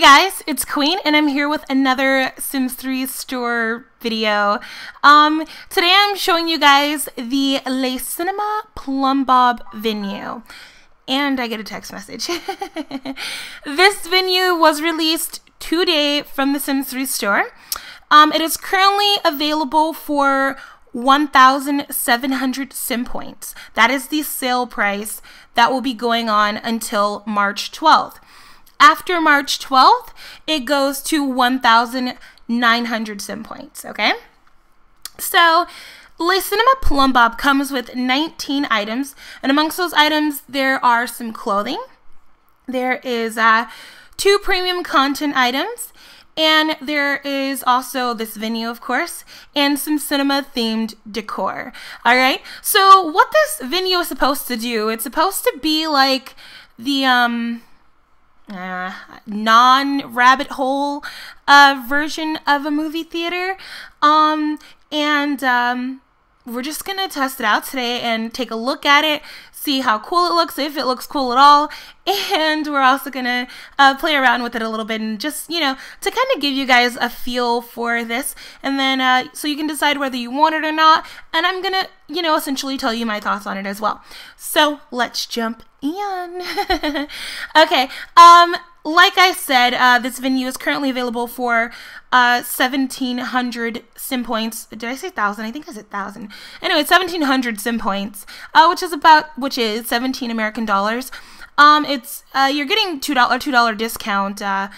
Hey guys, it's Quxxn and I'm here with another Sims 3 store video. Um, today I'm showing you guys the Le Cinema Plumbob venue. And I get a text message. this venue was released today from the Sims 3 store. Um, it is currently available for 1,700 sim points. That is the sale price that will be going on until March 12th. After March 12th, it goes to 1,900 sim points, okay? So, Le Cinema Plumbob comes with 19 items, and amongst those items, there are some clothing. There is uh, two premium content items, and there is also this venue, of course, and some cinema themed decor. All right. So, what this venue is supposed to do, it's supposed to be like the, um, uh, non rabbit hole uh, version of a movie theater. Um, and um, we're just gonna test it out today and take a look at it, see how cool it looks, if it looks cool at all, and we're also gonna uh, play around with it a little bit and just you know to kind of give you guys a feel for this, and then uh, so you can decide whether you want it or not. And I'm gonna you know essentially tell you my thoughts on it as well. So let's jump in. okay. Um, like I said, uh, this venue is currently available for uh, 1,700 sim points. Did I say 1,000? I think I said 1,000. Anyway, 1,700 sim points, uh, which is about, which is 17 American dollars. Um, it's, uh, you're getting $2, $2 discount, uh,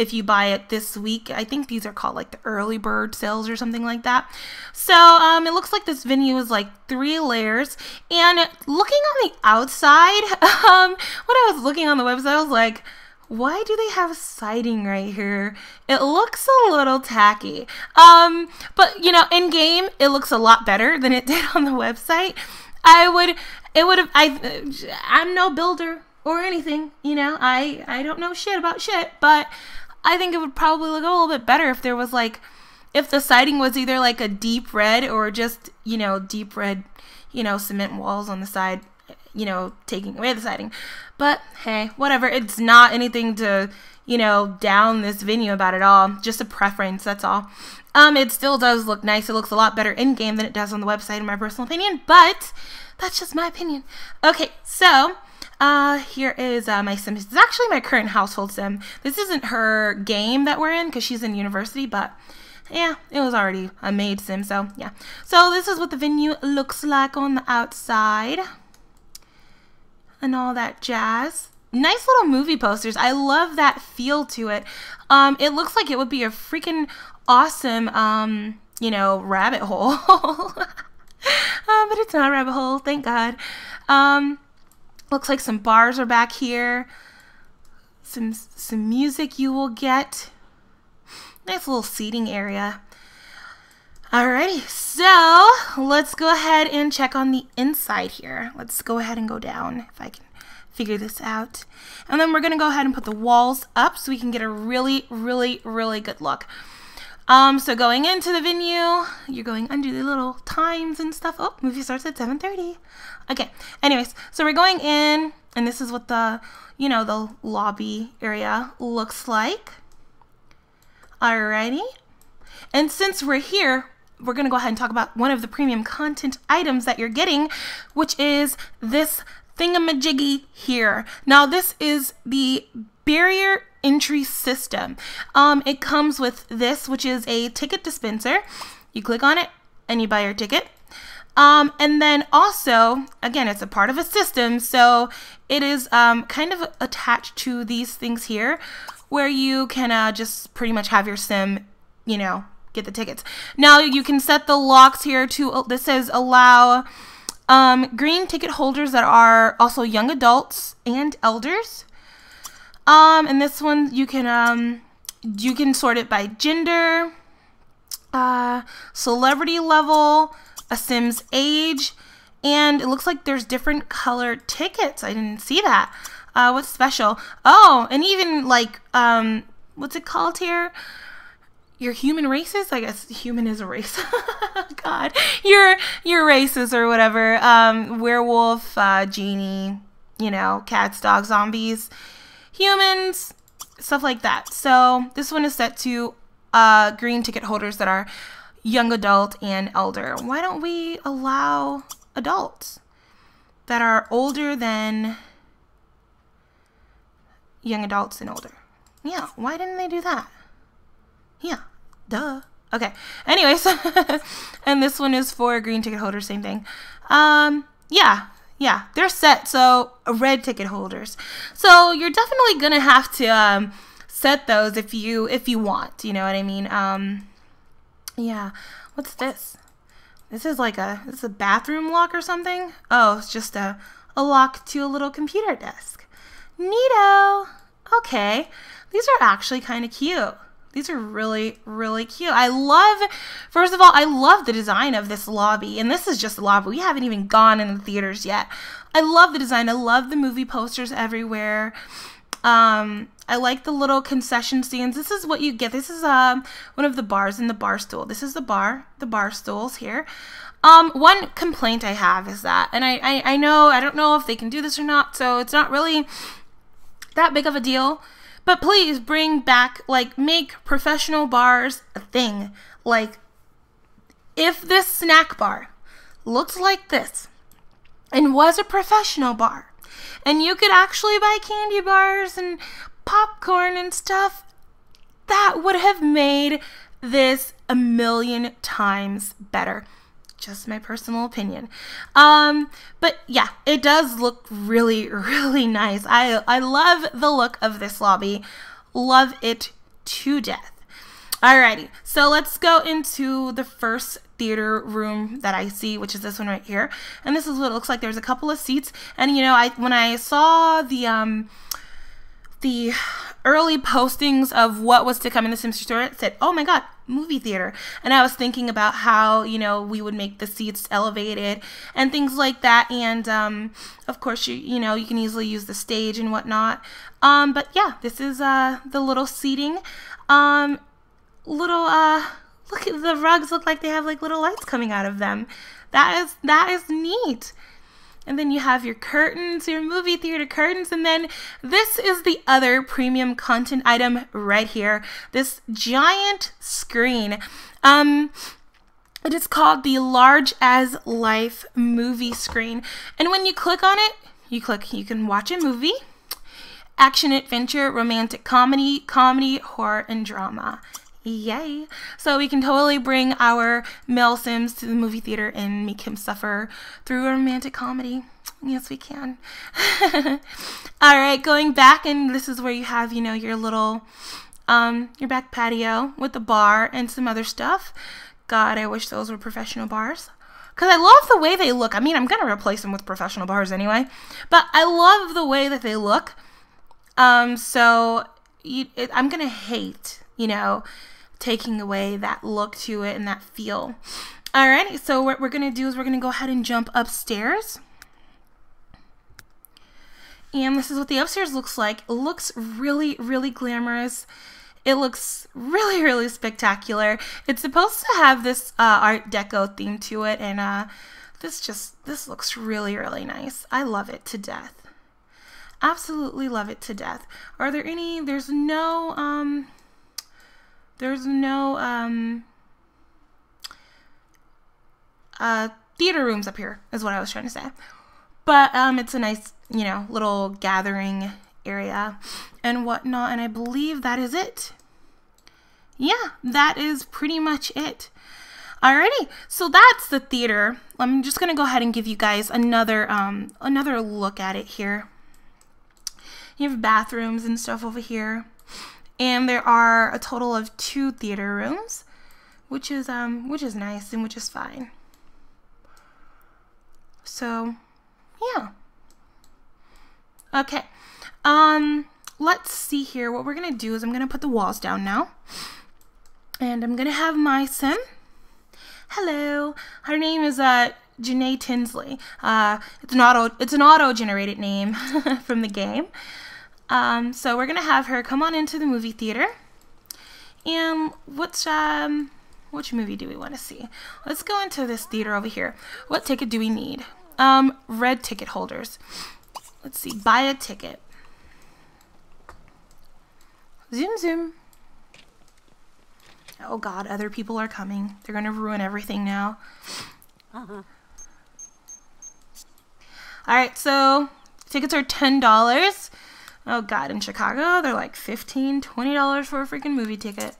if you buy it this week. I think these are called like the early bird sales or something like that. So um, it looks like this venue is like three layers. And looking on the outside, um, when I was looking on the website, I was like, why do they have siding right here? It looks a little tacky. Um, but you know, in game, it looks a lot better than it did on the website. I would, it would have, I, I'm no builder or anything, you know, I, I don't know shit about shit, but I think it would probably look a little bit better if there was like, if the siding was either like a deep red or just, you know, deep red, you know, cement walls on the side you know, taking away the siding. But hey, whatever. It's not anything to, you know, down this venue about at all. Just a preference, that's all. Um, it still does look nice. It looks a lot better in game than it does on the website, in my personal opinion. But that's just my opinion. Okay, so uh, here is uh, my sim. This is actually my current household sim. This isn't her game that we're in because she's in university, but yeah, it was already a made sim, so yeah. So this is what the venue looks like on the outside and all that jazz. Nice little movie posters. I love that feel to it. Um, it looks like it would be a freaking awesome, um, you know, rabbit hole. uh, but it's not a rabbit hole, thank God. Um, looks like some bars are back here. Some some music you will get. Nice little seating area. Alrighty, so let's go ahead and check on the inside here. Let's go ahead and go down if I can figure this out. And then we're to go ahead and put the walls up so we can get a really, really, really good look. Um, so going into the venue, you're going under the little times and stuff. Oh, movie starts at 7.30. Okay, anyways, so we're going in, and this is what the, you know, the lobby area looks like. Alrighty. And since we're here, we're going to go ahead and talk about one of the premium content items that you're getting, which is this thingamajiggy here. Now, this is the barrier entry system. Um, it comes with this, which is a ticket dispenser. You click on it and you buy your ticket. Um, and then also, again, it's a part of a system, so it is um, kind of attached to these things here where you can uh, just pretty much have your sim, you know, get the tickets. Now you can set the locks here to, this says allow um, green ticket holders that are also young adults and elders. Um, and this one you can, um, you can sort it by gender, uh, celebrity level, a sim's age, and it looks like there's different color tickets. I didn't see that. Uh, what's special? Oh, and even like, um, what's it called here? Your human races i guess human is a race god your your races or whatever um werewolf uh genie you know cats dogs zombies humans stuff like that. So this one is set to uh, green ticket holders that are young adult and elder. Why don't we allow adults that are older than young adults and older? Yeah, why didn't they do that? Yeah, duh. Okay. Anyways, and this one is for green ticket holders, same thing. Um, yeah, yeah, they're set. So red ticket holders. So you're definitely gonna have to um, set those if you if you want. You know what I mean? Um, yeah. What's this? This is like a this is a bathroom lock or something. Oh, it's just a a lock to a little computer desk. Neato. Okay, these are actually kind of cute. These are really, really cute. I love, first of all, I love the design of this lobby. And this is just the lobby. We haven't even gone in the theaters yet. I love the design. I love the movie posters everywhere. Um, I like the little concession stands. This is what you get. This is um, one of the bars in the bar stool. This is the bar, the bar stools here. Um, one complaint I have is that, and I, I, I know, I don't know if they can do this or not, so it's not really that big of a deal but please bring back, like, make professional bars a thing. Like, if this snack bar looked like this and was a professional bar, and you could actually buy candy bars and popcorn and stuff, that would have made this a million times better just my personal opinion. Um, but yeah, it does look really, really nice. I I love the look of this lobby. Love it to death. Alrighty, so let's go into the first theater room that I see, which is this one right here. And this is what it looks like. There's a couple of seats, and you know, I when I saw the um the early postings of what was to come in the Sims store, it said, "Oh my God, movie theater," and I was thinking about how you know we would make the seats elevated and things like that, and um, of course you you know you can easily use the stage and whatnot. Um, but yeah, this is uh the little seating, um, little uh look at the rugs look like they have like little lights coming out of them. That is that is neat. And then you have your curtains, your movie theater curtains. And then this is the other premium content item right here. This giant screen. Um, it is called the Large as Life movie screen. And when you click on it, you click, you can watch a movie, action, adventure, romantic comedy, comedy, horror, and drama. Yay! So we can totally bring our male Sims to the movie theater and make him suffer through a romantic comedy. Yes, we can. All right, going back, and this is where you have, you know, your little, um, your back patio with the bar and some other stuff. God, I wish those were professional bars. Because I love the way they look. I mean, I'm going to replace them with professional bars anyway. But I love the way that they look. Um, so you, it, I'm going to hate, you know, taking away that look to it and that feel. Alrighty, so what we're to do is we're to go ahead and jump upstairs. And this is what the upstairs looks like. It looks really, really glamorous. It looks really, really spectacular. It's supposed to have this uh, Art Deco theme to it, and uh, this just, this looks really, really nice. I love it to death. Absolutely love it to death. Are there any, there's no, um, there's no um, uh, theater rooms up here, is what I was trying to say. But um, it's a nice, you know, little gathering area and whatnot. And I believe that is it. Yeah, that is pretty much it. Alrighty, so that's the theater. I'm just gonna go ahead and give you guys another um, another look at it here. You have bathrooms and stuff over here and there are a total of two theater rooms, which is um which is nice and which is fine. So, yeah. Okay. Um let's see here. What we're to do is I'm to put the walls down now. And I'm to have my sim. Hello. Her name is uh Janae Tinsley. Uh, it's an auto it's an auto generated name from the game. Um, so we're gonna have her come on into the movie theater. And what's um which movie do we want to see? Let's go into this theater over here. What ticket do we need? Um, red ticket holders. Let's see, buy a ticket. Zoom, zoom. Oh god, other people are coming. They're gonna ruin everything now. Uh-huh. Alright, so tickets are $10. Oh god, in Chicago, they're like $15, $20 for a freaking movie ticket.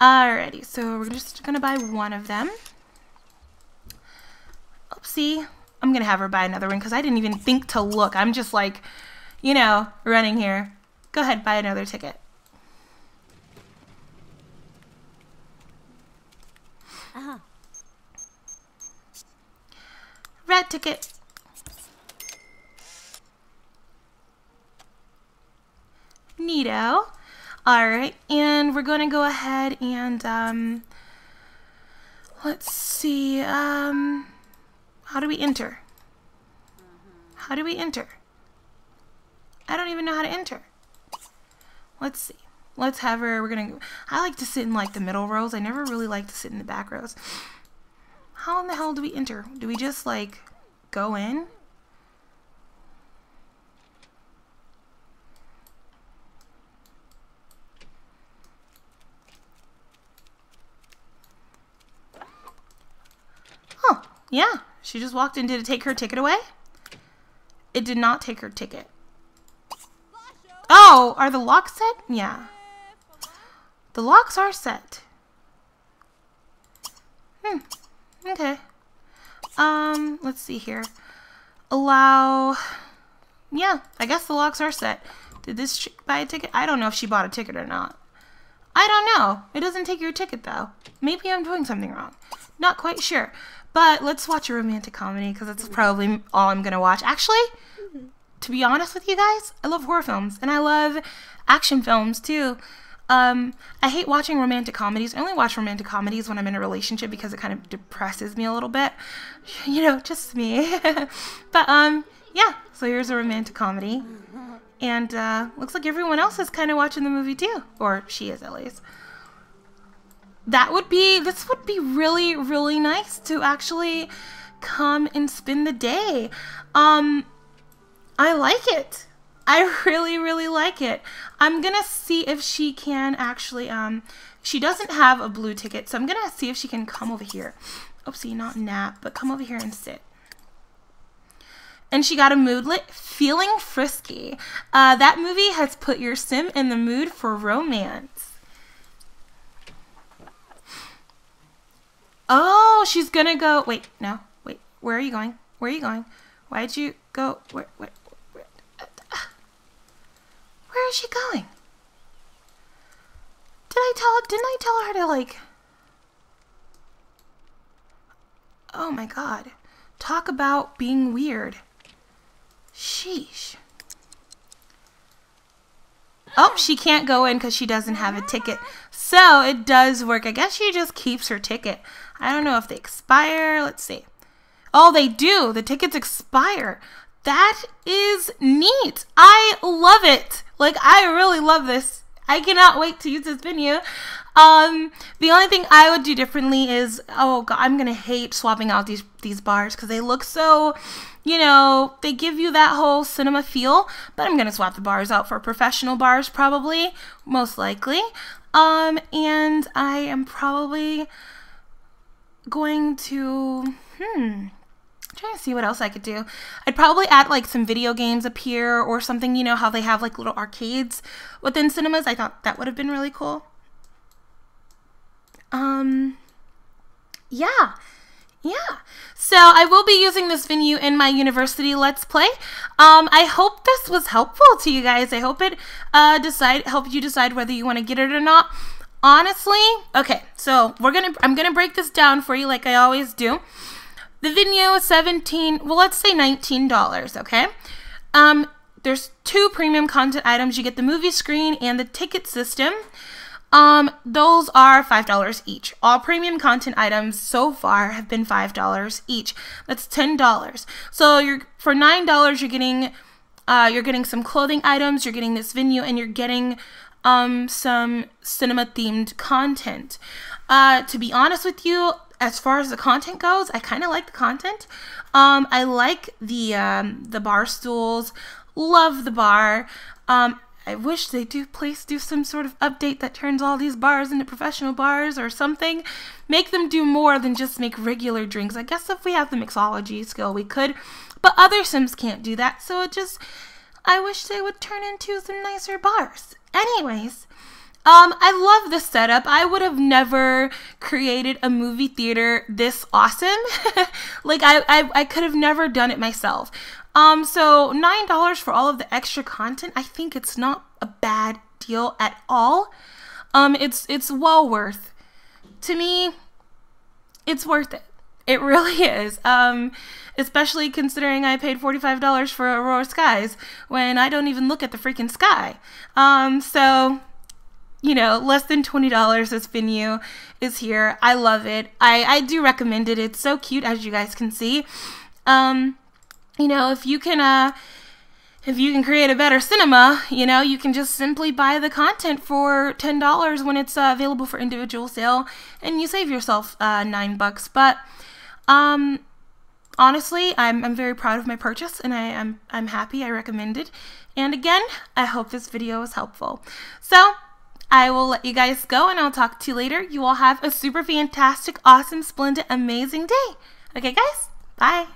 Alrighty, so we're just gonna buy one of them. Oopsie. I'm gonna have her buy another one because I didn't even think to look. I'm just like, you know, running here. Go ahead, buy another ticket. Uh-huh. Red ticket. Neato. All right, and we're going to go ahead and um, let's see. Um, how do we enter? How do we enter? I don't even know how to enter. Let's see. Let's have her. We're gonna. I like to sit in like the middle rows. I never really like to sit in the back rows. How in the hell do we enter? Do we just like go in? Oh, yeah. She just walked in. Did it take her ticket away? It did not take her ticket. Oh, are the locks set? Yeah. The locks are set. Hmm. Okay. Um, let's see here. Allow... Yeah, I guess the locks are set. Did this buy a ticket? I don't know if she bought a ticket or not. I don't know. It doesn't take your ticket, though. Maybe I'm doing something wrong. Not quite sure. But let's watch a romantic comedy, because that's probably all I'm going to watch. Actually, to be honest with you guys, I love horror films and I love action films too. Um, I hate watching romantic comedies. I only watch romantic comedies when I'm in a relationship because it kind of depresses me a little bit. You know, just me. but um, yeah. So here's a romantic comedy, and uh, looks like everyone else is kind of watching the movie too, or she is at least. That would be. This would be really, really nice to actually come and spend the day. Um, I like it. I really, really like it. I'm gonna see if she can actually, um, she doesn't have a blue ticket, so I'm gonna see if she can come over here. Oopsie, not nap, but come over here and sit. And she got a moodlet, feeling frisky. Uh, that movie has put your sim in the mood for romance. Oh, she's gonna go, wait, no, wait, where are you going? Where are you going? Why'd you go, where, where, where is she going? Did I tell didn't I tell her to like Oh my god. Talk about being weird. Sheesh. Oh, she can't go in because she doesn't have a ticket. So it does work. I guess she just keeps her ticket. I don't know if they expire. Let's see. Oh, they do. The tickets expire. That is neat. I love it. Like, I really love this. I cannot wait to use this venue. Um, the only thing I would do differently is, oh god, I'm gonna hate swapping out these these bars because they look so, you know, they give you that whole cinema feel. But I'm gonna swap the bars out for professional bars, probably, most likely. Um, and I am probably going to, hmm, trying to see what else I could do. I'd probably add like some video games up here or something, you know, how they have like little arcades within cinemas. I thought that would have been really cool. Um, yeah. Yeah, so I will be using this venue in my university Let's Play. Um, I hope this was helpful to you guys. I hope it uh, decide helped you decide whether you want to get it or not. Honestly, okay, so we're gonna I'm gonna break this down for you like I always do. The venue is 17, well, let's say $19, okay? Um, there's two premium content items. You get the movie screen and the ticket system. Um, those are $5 each. All premium content items so far have been $5 each. That's $10. So you're for $9 you're getting uh, you're getting some clothing items, you're getting this venue and you're getting um, some cinema themed content. Uh, to be honest with you, as far as the content goes, I kind of like the content. Um, I like the um, the bar stools. Love the bar. Um, I wish they do please do some sort of update that turns all these bars into professional bars or something. Make them do more than just make regular drinks. I guess if we have the mixology skill, we could, but other Sims can't do that. So it just, I wish they would turn into some nicer bars. Anyways, um, I love this setup. I would have never created a movie theater this awesome. like I, I, I could have never done it myself. Um, so nine dollars for all of the extra content. I think it's not a bad deal at all. Um, it's it's well worth. To me, it's worth it. It really is. Um, especially considering I paid $45 for Aurora Skies when I don't even look at the freaking sky. Um, so you know, less than $20 this venue is here. I love it. I, I do recommend it. It's so cute as you guys can see. Um, you know, if you can uh if you can create a better cinema, you know, you can just simply buy the content for $10 when it's uh, available for individual sale and you save yourself uh, 9 bucks. But um honestly, I'm, I'm very proud of my purchase and I, I'm, I'm happy. I recommend it. And again, I hope this video was helpful. So, I will let you guys go and I'll talk to you later. You all have a super fantastic, awesome, splendid, amazing day. Okay, guys? Bye.